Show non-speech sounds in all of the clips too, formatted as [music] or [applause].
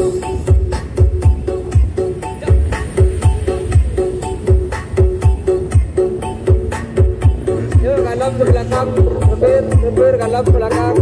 Yuk kalap ke belakang, sempir, sempir, kalap ke belakang,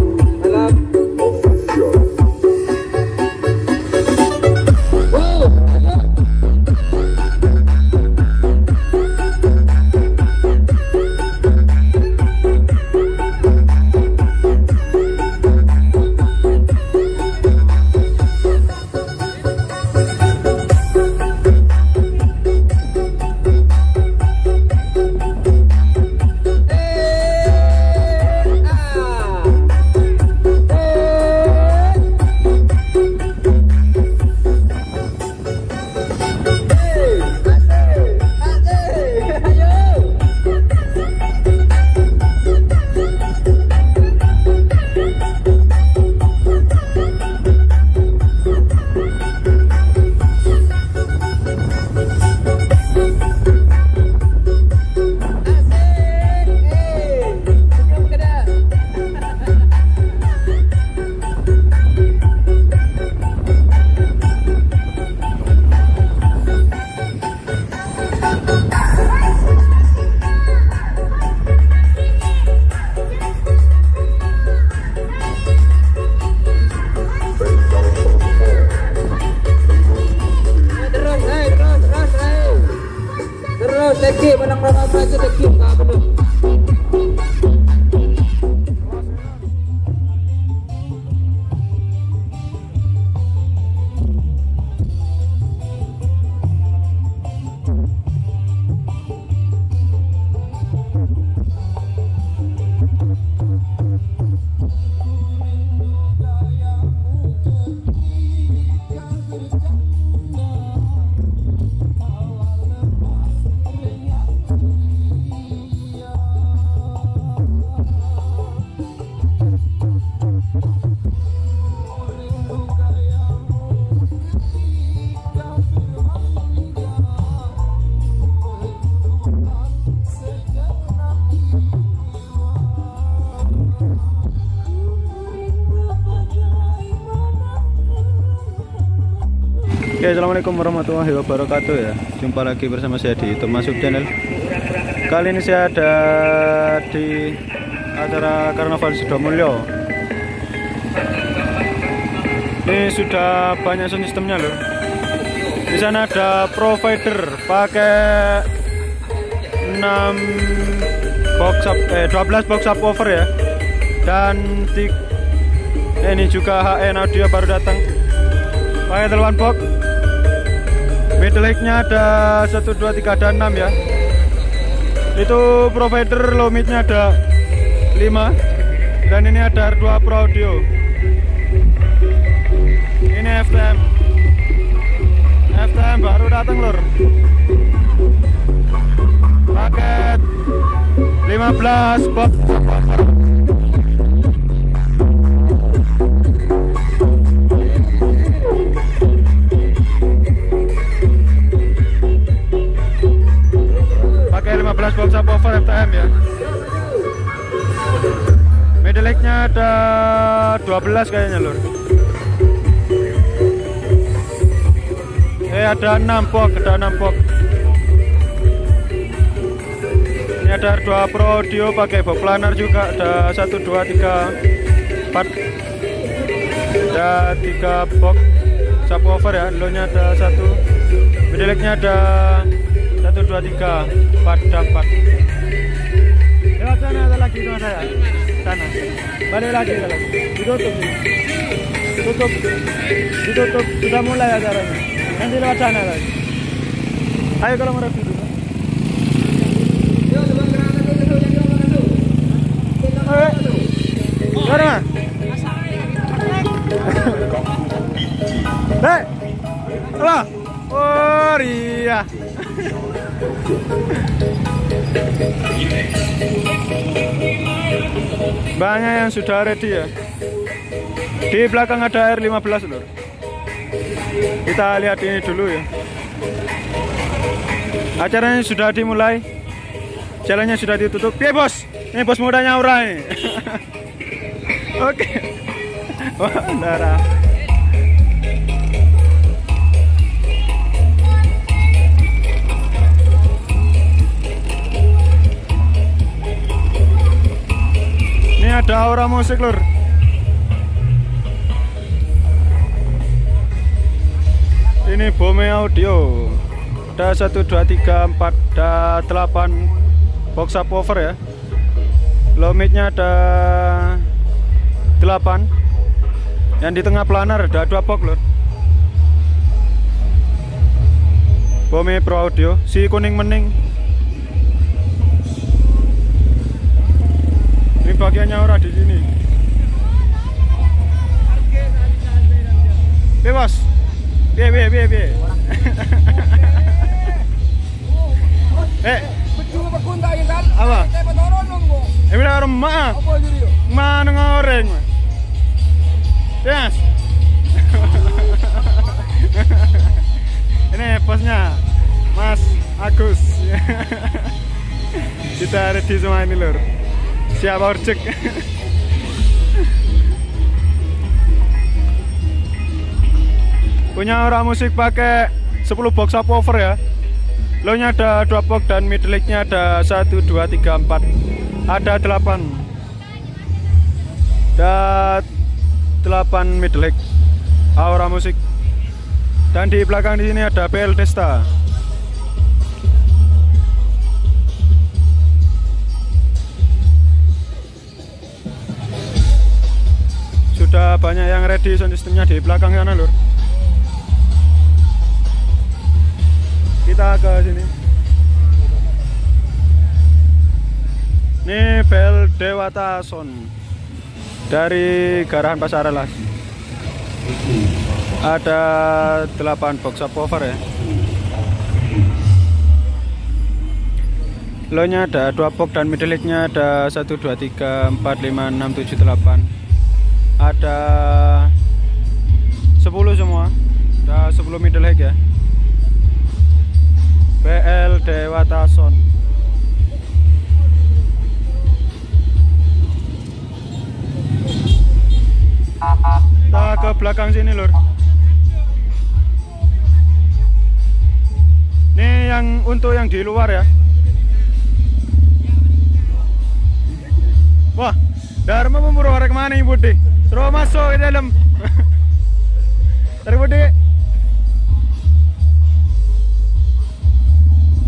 Oke, assalamualaikum warahmatullahi wabarakatuh ya. Jumpa lagi bersama saya di Termasuk Channel. Kali ini saya ada di acara Karnaval Sidomulyo. Ini sudah banyak sound sistemnya loh. Di sana ada provider pakai 6 box up, eh 12 box subwoofer ya. Dan eh, ini juga HN audio baru datang pakai telepon box middle nya ada 1 2 3 dan 6 ya. Itu provider low mid-nya ada 5 dan ini ada R2 Pro Audio. Ini FTM FTM baru datang lor paket 15 box pakai 15 box subwoofer FTM ya? Middle nya ada 12 kayaknya lur. Eh ada 6 box ada 6 box. Ini ada R2 Pro Audio pakai box planar juga ada 1 2 3 4 ada 3 box. Subwoofer ya low nya ada 1 middle nya ada 1 2 3 4 ada 4 lewat sana ada lagi sama saya sana balik lagi ada lagi ditutup tutup ditutup sudah mulai acaranya nanti lewat sana lagi ayo kalau mau Banyak yang sudah ready ya. Di belakang ada R15 loh. Kita lihat ini dulu ya. Acaranya sudah dimulai. Jalannya sudah ditutup. Piye, Bos? Ini bos mudanya Aura ini. [laughs] Oke. Wah, darah. Aura musik lur. Ini bome audio. Ada 1 2 3 4 ada 8 box subwoofer ya. Low mid-nya ada 8. Yang di tengah planar ada 2 box lur. Bome Pro Audio, si kuning mening. Ini bagiannya ora di sini. Bebas. Piye piye piye piye. [laughs] eh, apa tak kan? Apa? Remah. Apa jadi? Mana ngoreng? Yes. [laughs] Ini bosnya Mas Agus. [laughs] Kita ready semua ini lur. Siap orcek. Punya orang musik pakai 10 box subwoofer ya. Low nya ada 2 box dan mid nya ada 1 2 3 4. Ada 8 dan 8 mid aura musik dan di belakang di sini ada PL Testa sudah banyak yang ready sound systemnya di belakang sana lur. Kita ke sini. Ini bel Dewata Sound. Dari Garahan Pasar Alas. Ada 8 box subwoofer ya. Low nya ada 2 box dan middle nya ada 1 2 3 4 5 6 7 8 ada 10 semua. Ada 10 middle leg ya. BL Dewata Sound kita ke belakang sini lur. Ini yang untuk yang di luar ya. Wah Dharma memburu arah ke mana ibu di suruh masuk ke dalam. Tarik Budi.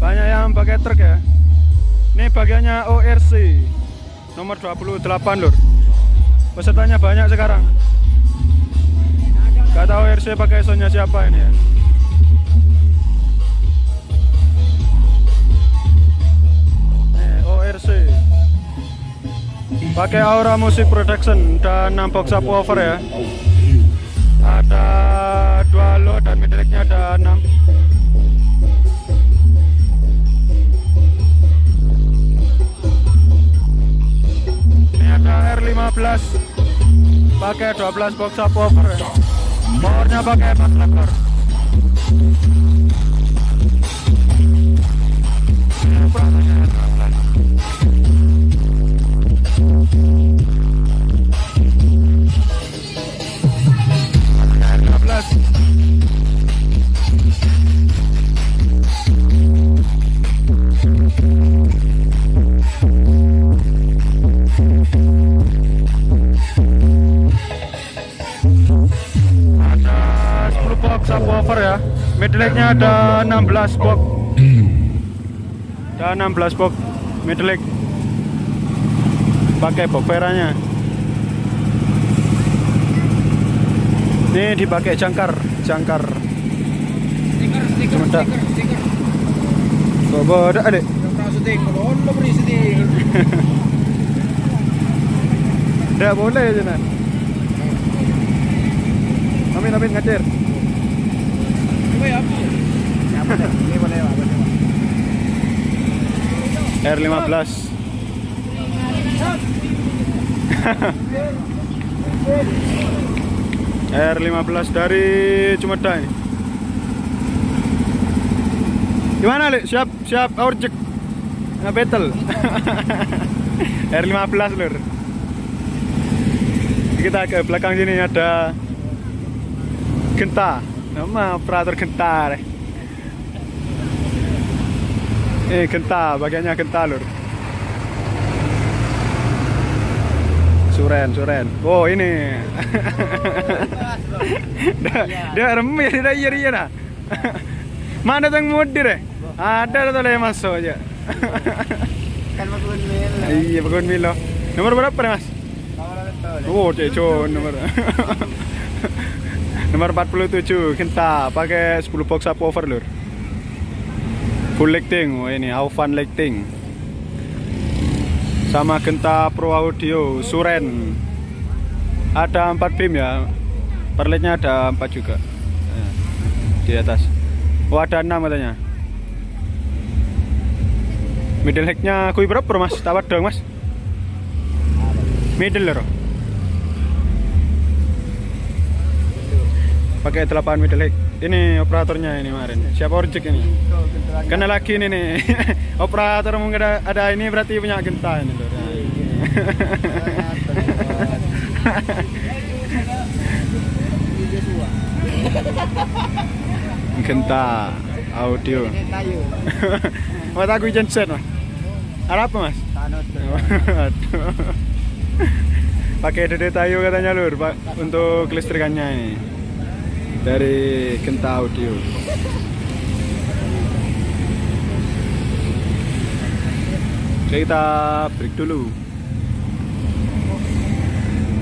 Banyak yang pakai truk ya. Ini bagiannya ORC nomor 28 lur. Pesertanya banyak sekarang. Gak tahu RC pakai soundnya siapa ini ya. Nih, ORC pakai Aura Music Production dan 6 box subwoofer ya. Ada dua low dan middle-nya ada 6 ini ada R15 pakai 12 box subwoofer ya. Powernya pakai 4 lekor ada ada 16 box. Ada 16 box mid leg pakai box veranya ini dipakai jangkar jangkar. Stiker, bobo ada syuting. tidak boleh Jena amin amin ngajar Coba ya. Siapa deh? Ini boleh pak, boleh pak. R15 [laughs] R15 dari Cumeda ini. Gimana Lek? Siap siap orjek Nggak battle. [laughs] R15 lur. Kita ke belakang sini ada Genta. Nama operator Genta deh. Eh genta, bagiannya genta lur Suren, Suren. Oh ini. Dah [laughs] remi, dah iya iya nah. [laughs] Mana tuh yang mudir ya? Ada tuh yang masuk aja. [laughs] Kan magun mil. Iya, bagus Milo. Nomor berapa nih mas? Oh, ceco nomor. nomor 47 kita pakai 10 box subwoofer lur. Full lighting, oh ini Aufan lighting. Sama Genta Pro Audio Suren. Ada 4 beam ya. Perlitnya ada 4 juga. Eh, Di atas. Oh, ada 6 katanya. Middle hack-nya kui berapa mas? Tawar dong mas. Middle loh. Pakai 8 middle hack. Ini operatornya ini kemarin. Siapa orjek ini? Karena lagi ini nih. [laughs] Operator mungkin ada, ada ini berarti punya genta ini loh. [laughs] Genta audio. [laughs] Mau aku genset mas? Ada apa mas? Pakai dede tayo katanya lur pak untuk kelistrikannya ini dari Genta Audio. Oke, kita break dulu.